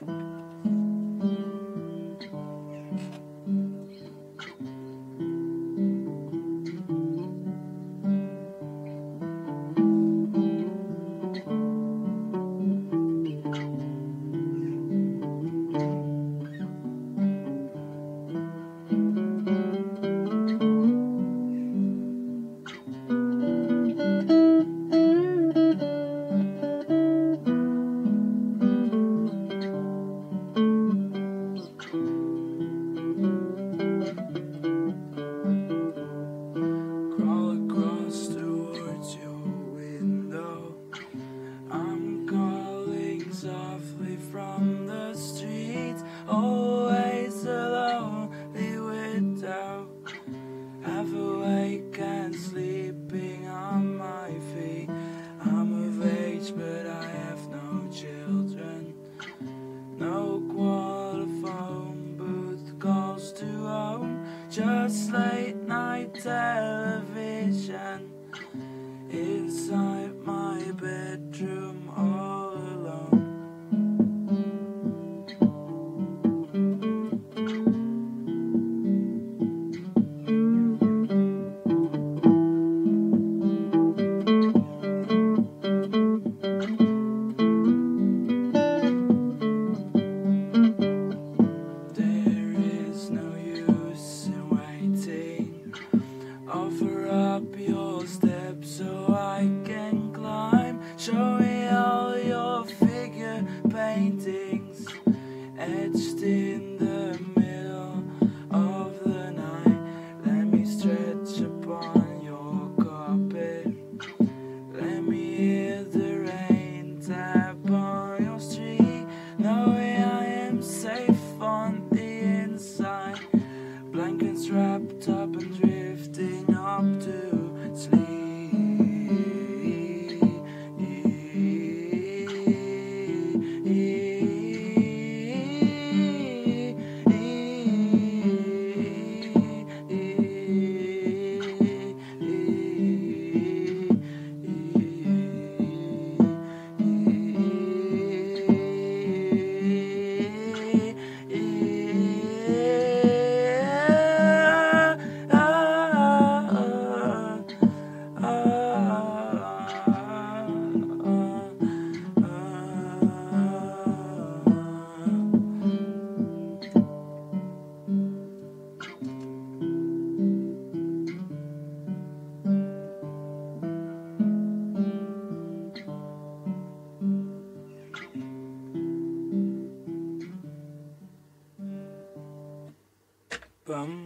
Música close to home, just late night television. Inside. your steps so I can climb. Show me all your figure paintings etched in the bum.